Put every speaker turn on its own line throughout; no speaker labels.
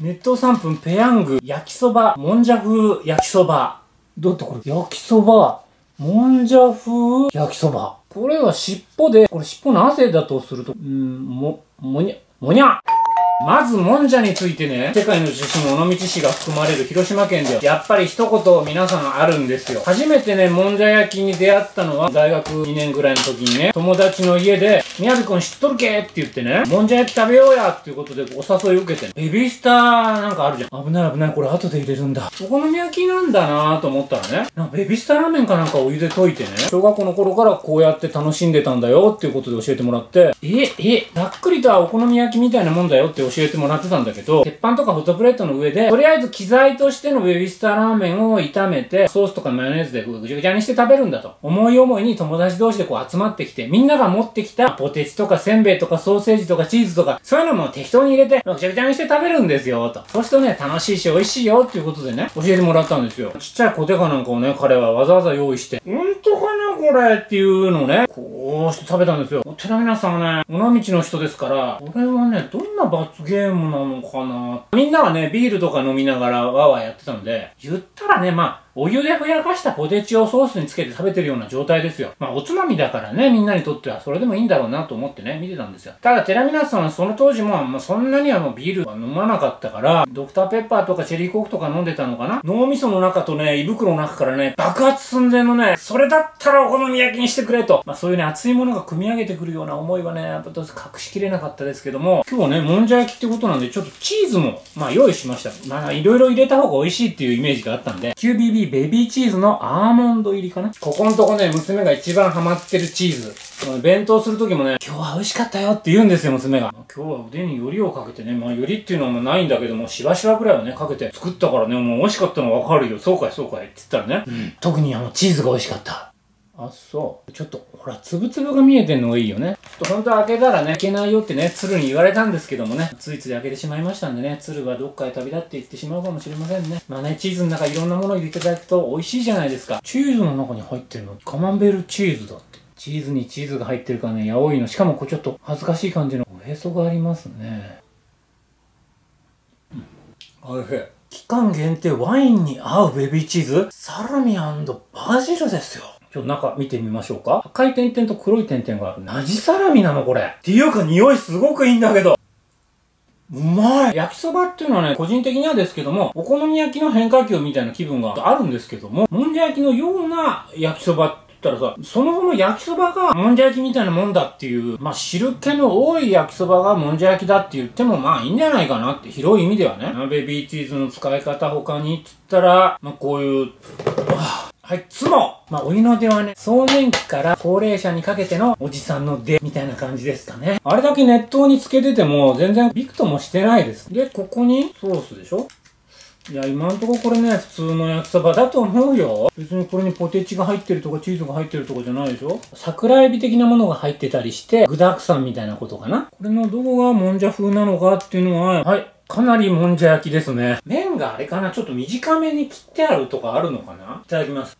熱湯3分ペヤング焼きそばもんじゃ風焼きそば。どうってこれ？焼きそばもんじゃ風焼きそば。これは尻尾で、これ尻尾の汗だとすると、うーん、も、もにゃ、もにゃまず、もんじゃについてね、世界の中心尾道市が含まれる広島県では、やっぱり一言皆さんあるんですよ。初めてね、もんじゃ焼きに出会ったのは、大学2年ぐらいの時にね、友達の家で、みやびくん知っとるけって言ってね、もんじゃ焼き食べようやっていうことでお誘い受けて、ねベビースターなんかあるじゃん。危ない危ない、これ後で入れるんだ。お好み焼きなんだなぁと思ったらね、なんかベビースターラーメンかなんかお湯で溶いてね、小学校の頃からこうやって楽しんでたんだよっていうことで教えてもらって、え、え、ざっくりとはお好み焼きみたいなもんだよって教えてもらってたんだけど、鉄板とかホットプレートの上で、とりあえず機材としてのベビースターラーメンを炒めて、ソースとかマヨネーズでぐちゃぐちゃにして食べるんだと。思い思いに友達同士でこう集まってきて、みんなが持ってきたポテチとかせんべいとかソーセージとかチーズとか、そういうのも適当に入れて、ぐちゃぐちゃにして食べるんですよ、と。そうするとね、楽しいし美味しいよっていうことでね、教えてもらったんですよ。ちっちゃいコテかなんかをね、彼はわざわざ用意して、ほんとかなこれっていうのをね、こうして食べたんですよ。お寺皆さんはね、尾道の人ですから、これはね、どんな罰ゲームなのかな。みんなはね、ビールとか飲みながらわーわーやってたんで、言ったらね、まあ、お湯でふやかしたポテチをソースにつけて食べてるような状態ですよ。まあ、おつまみだからね、みんなにとってはそれでもいいんだろうなと思ってね、見てたんですよ。ただ、寺皆さんはその当時も、まあ、そんなにはもうビールは飲まなかったから、ドクターペッパーとかチェリーコークとか飲んでたのかな？脳みその中とね、胃袋の中からね、爆発寸前のね、それだったらお好み焼きにしてくれと。まあ、そういうね、熱いものが組み上げてくるような思いはね、やっぱ隠しきれなかったですけども、今日はね、もんじゃ焼きってことなんで、ちょっとチーズも、まあ、用意しました。まあ、いろいろ入れた方が美味しいっていうイメージがあったんで、QBB ベビーチーズのアーモンド入りかな？ここのとこね、娘が一番ハマってるチーズ。弁当するときもね、今日は美味しかったよって言うんですよ、娘が。今日は腕によりをかけてね、まあ、よりっていうのはもうないんだけども、しばしばくらいはね、かけて作ったからね、もう美味しかったのわかるよ。そうかい、そうかい。って言ったらね、うん、特にあの、チーズが美味しかった。あ、そう。ちょっと、ほら、つぶつぶが見えてんのがいいよね。ちょっと本当は開けたらね、いけないよってね、鶴に言われたんですけどもね、ついつい開けてしまいましたんでね、鶴はどっかへ旅立って行ってしまうかもしれませんね。まあね、チーズの中いろんなものを入れていただくと美味しいじゃないですか。チーズの中に入ってるの、カマンベールチーズだって。チーズにチーズが入ってるからね、やおいの。しかもこうちょっと恥ずかしい感じのおへそがありますね。うん。おいしい。期間限定ワインに合うベビーチーズ？サラミバジルですよ。ちょっと中見てみましょうか。赤い点々と黒い点々がある。ナジサラミなのこれ。っていうか匂いすごくいいんだけど。うまい焼きそばっていうのはね、個人的にはですけども、お好み焼きの変化球みたいな気分があるんですけども、もんじゃ焼きのような焼きそばって言ったらさ、そもそも焼きそばがもんじゃ焼きみたいなもんだっていう、まあ汁気の多い焼きそばがもんじゃ焼きだって言ってもまあいいんじゃないかなって広い意味ではね。ベビーチーズの使い方他にっつったら、まあこういう、はい、つもまあ、お湯の出はね、壮年期から高齢者にかけてのおじさんの出、みたいな感じですかね。あれだけ熱湯につけてても、全然ビクともしてないです。で、ここにソースでしょ？いや、今んとここれね、普通の焼きそばだと思うよ。別にこれにポテチが入ってるとかチーズが入ってるとかじゃないでしょ？桜エビ的なものが入ってたりして、具沢山みたいなことかな？これのどこがもんじゃ風なのかっていうのは、はい。かなりもんじゃ焼きですね。麺があれかな？ちょっと短めに切ってあるとかあるのかな？いただきます。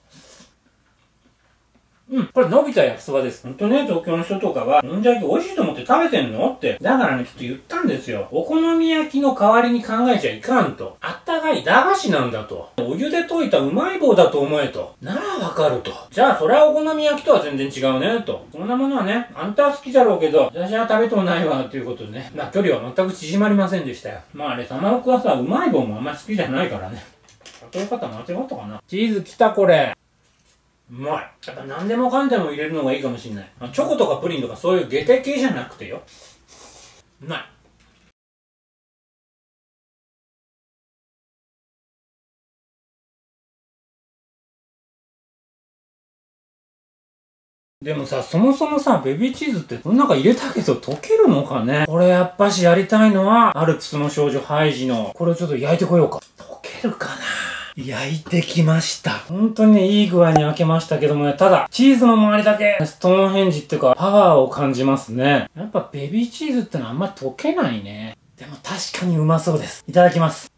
うん、これ伸びた焼きそばです。ほんとね、東京の人とかは、もんじゃ焼き美味しいと思って食べてんの？って。だからね、ちょっと言ったんですよ。お好み焼きの代わりに考えちゃいかんと。あったかい駄菓子なんだと。お湯で溶いたうまい棒だと思えと。ならわかると。じゃあ、それはお好み焼きとは全然違うね、と。そんなものはね、あんたは好きだろうけど、私は食べとうないわ、ということでね。まあ、距離は全く縮まりませんでしたよ。まあ、あれ、玉奥はさ、うまい棒もあんまり好きじゃないからね。例え方間違ったかな。チーズ来た、これ。うまい。やっぱ何でもかんでも入れるのがいいかもしんない。チョコとかプリンとかそういう下手系じゃなくてよ。うまい。でもさ、そもそもさ、ベビーチーズってこの中入れたけど溶けるのかね？これやっぱしやりたいのは、アルプスの少女ハイジの、これをちょっと焼いてこようか。溶けるかな？焼いてきました。本当にね、いい具合に焼けましたけどもね、ただ、チーズの周りだけ、ストーンヘンジっていうか、パワーを感じますね。やっぱベビーチーズってのはあんまり溶けないね。でも確かにうまそうです。いただきます。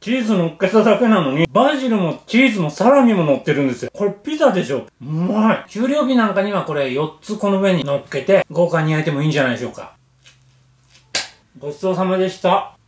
チーズ乗っけただけなのに、バジルもチーズもサラミも乗ってるんですよ。これピザでしょうまい給料日なんかにはこれ4つこの上に乗っけて、豪華に焼いてもいいんじゃないでしょうか。ごちそうさまでした。